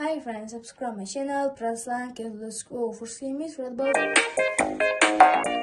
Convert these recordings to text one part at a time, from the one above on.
Hi friends, subscribe my channel, press like, and let's go for Simis Red Bull.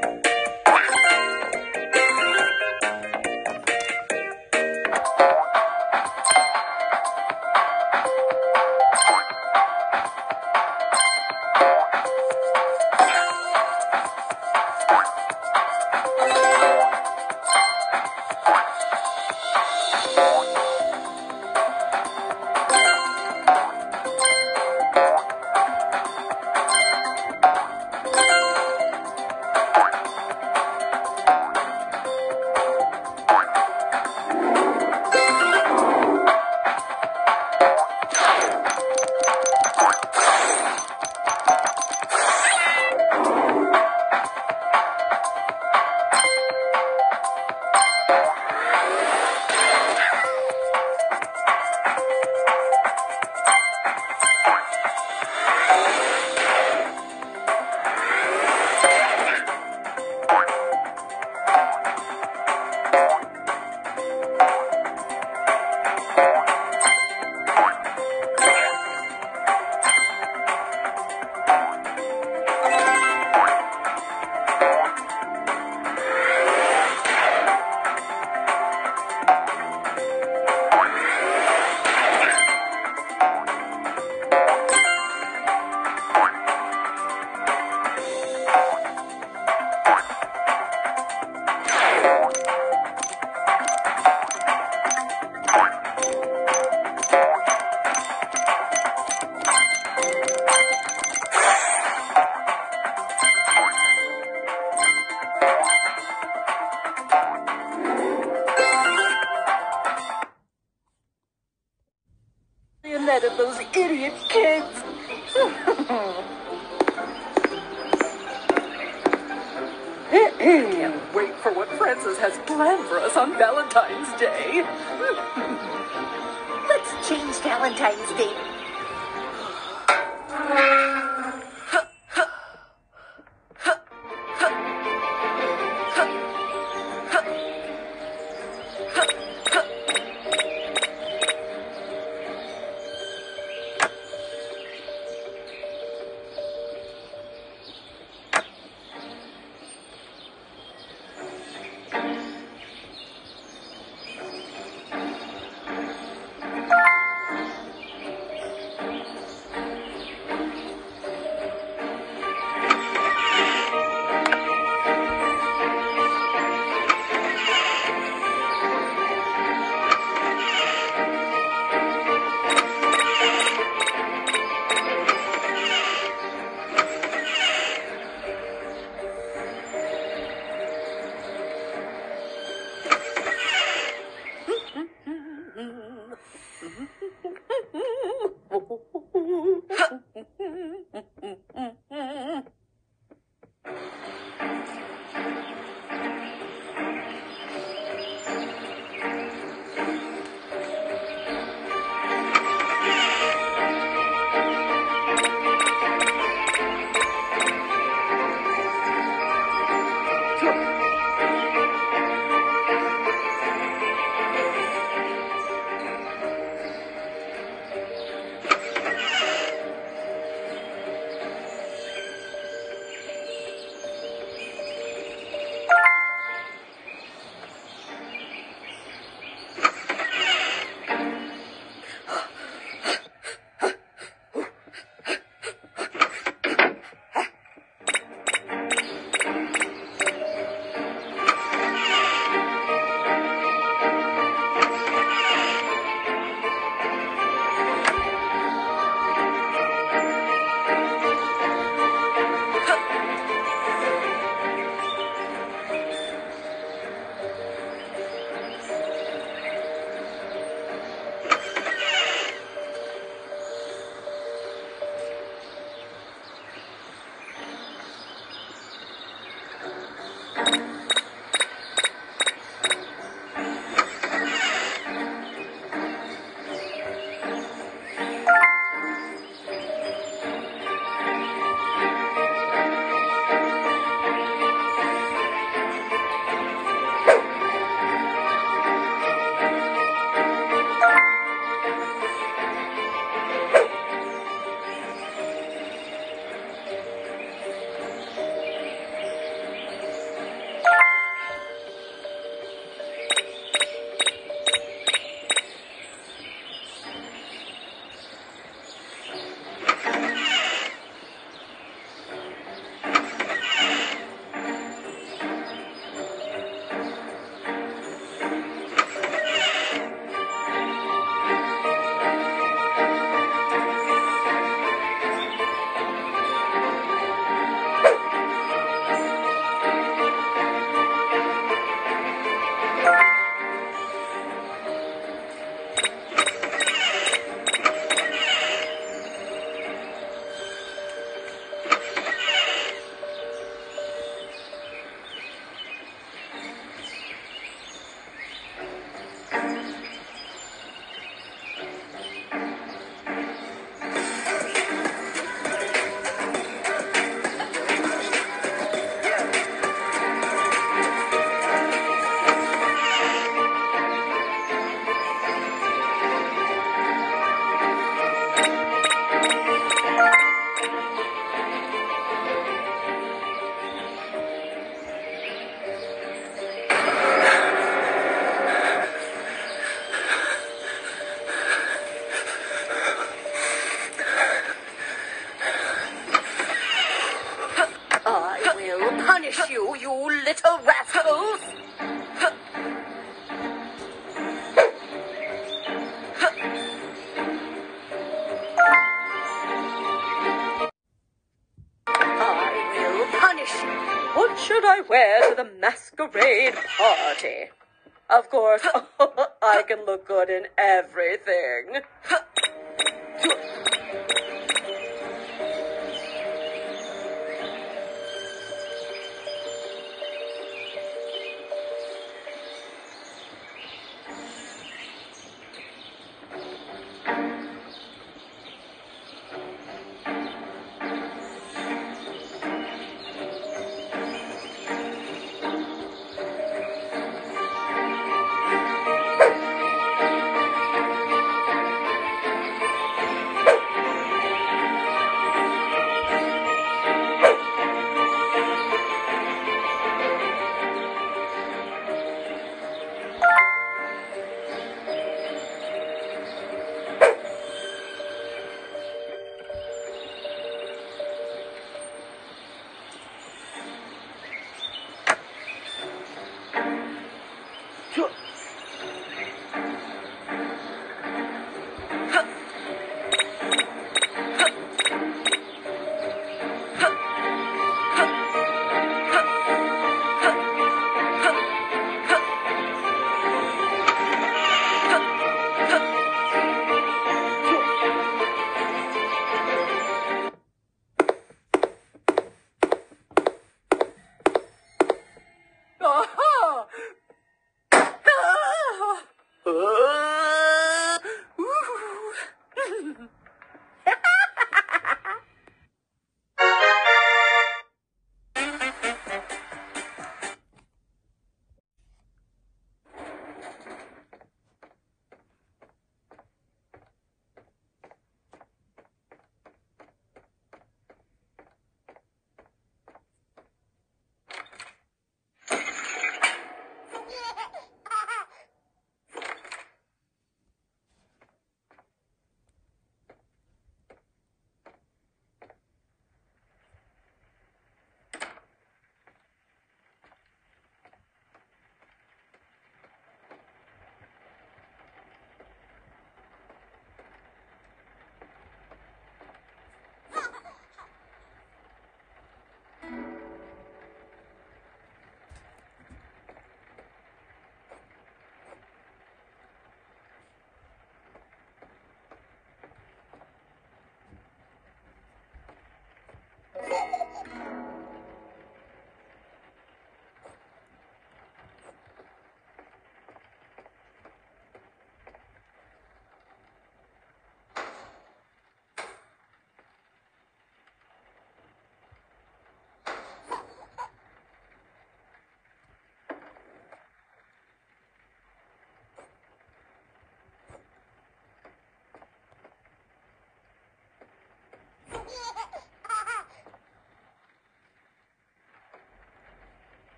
Course, I can look good in everything.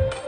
Attack!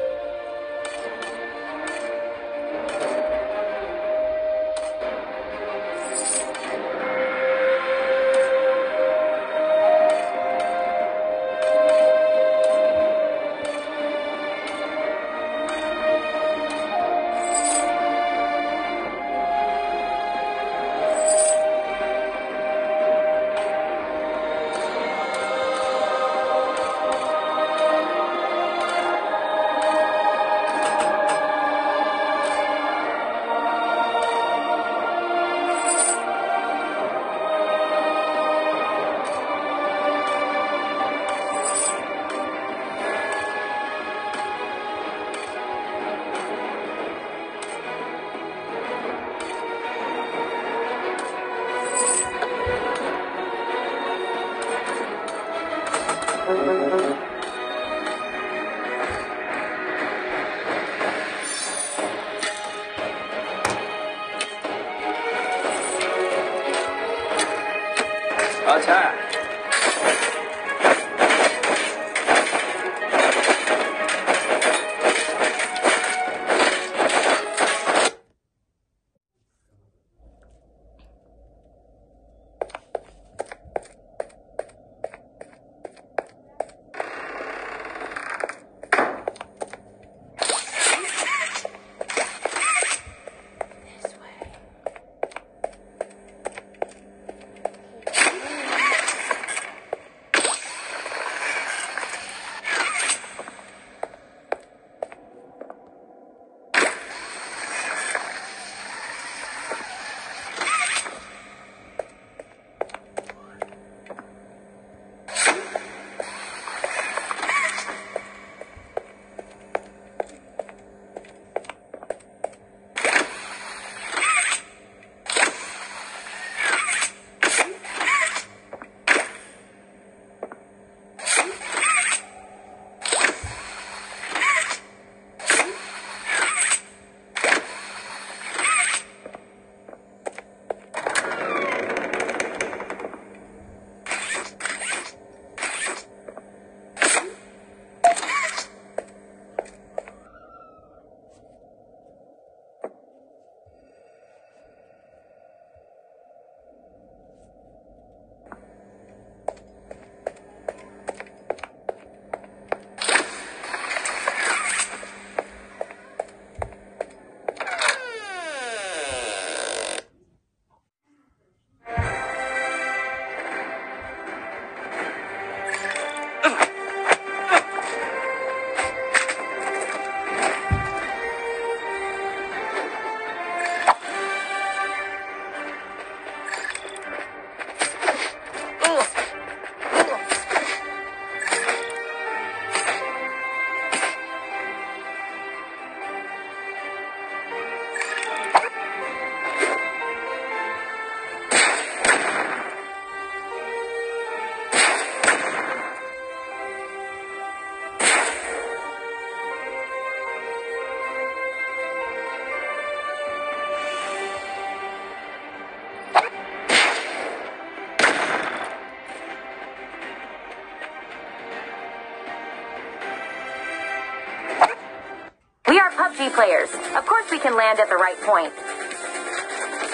PUBG players. Of course we can land at the right point.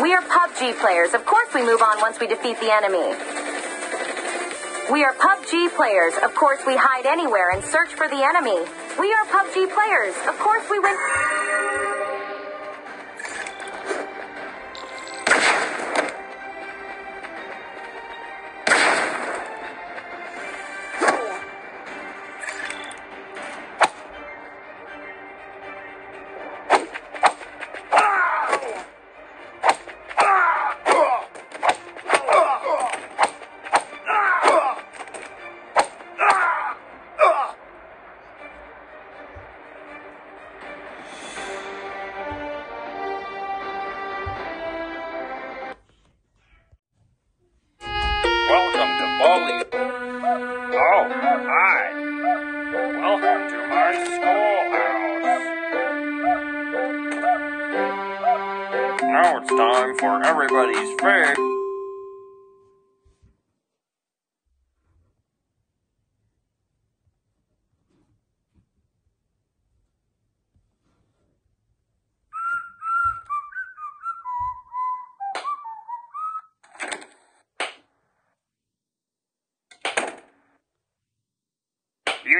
We are PUBG players. Of course we move on once we defeat the enemy. We are PUBG players. Of course we hide anywhere and search for the enemy. We are PUBG players. Of course we win.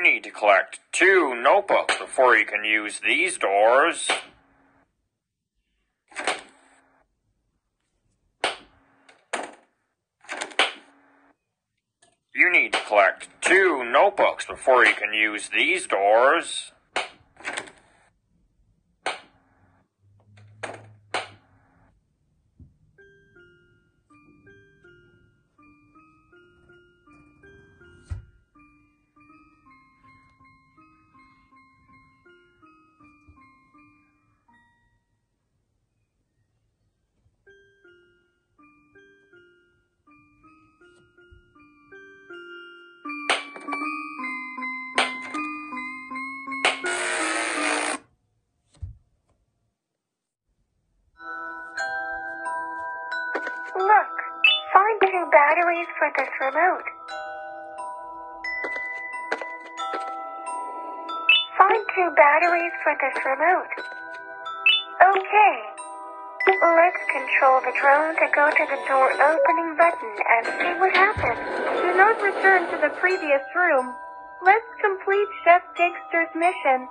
Need to collect two notebooks before you can use these doors. You need to collect two notebooks before you can use these doors. Go to the door opening button and see what happens. Do not return to the previous room. Let's complete Chef Dexter's mission.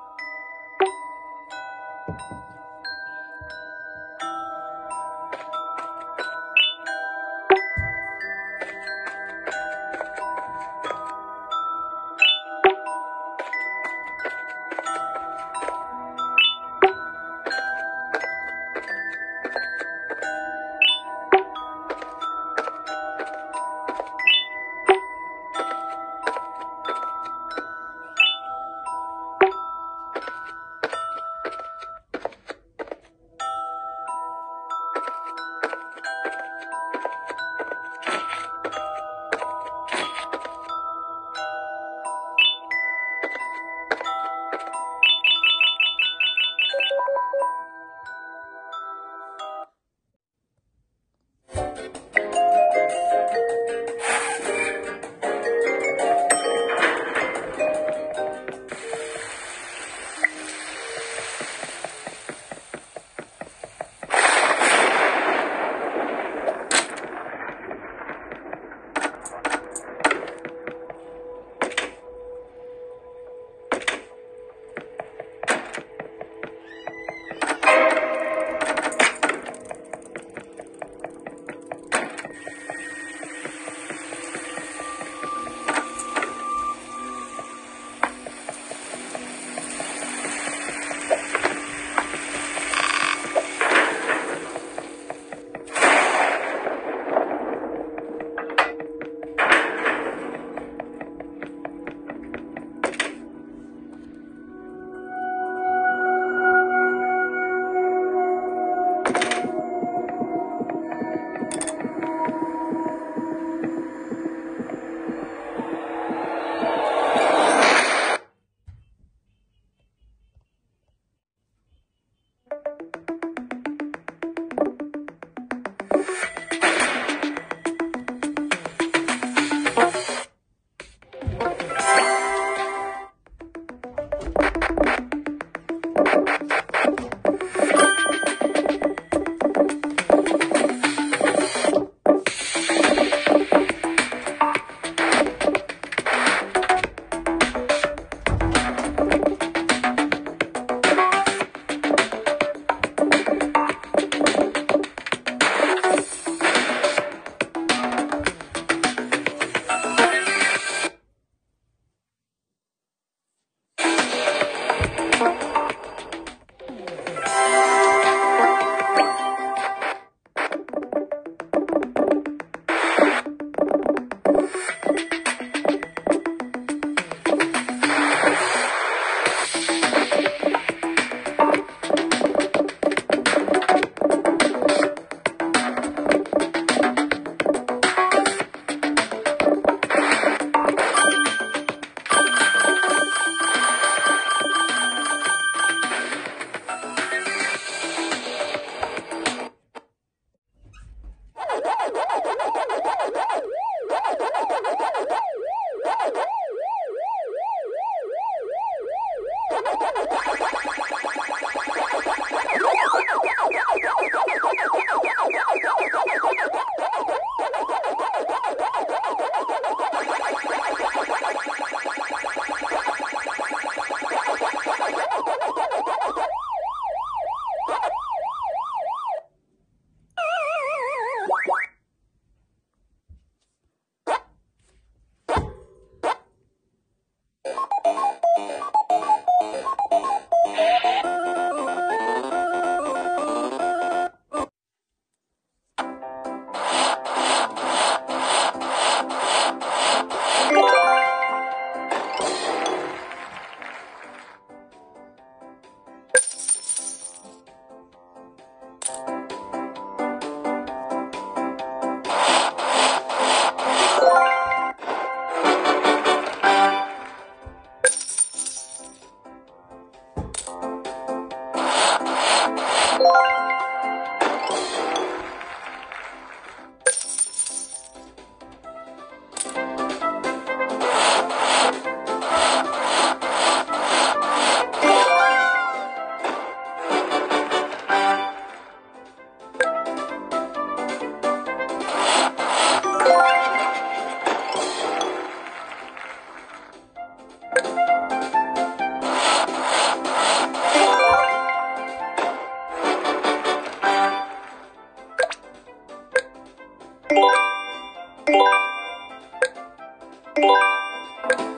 Thank you.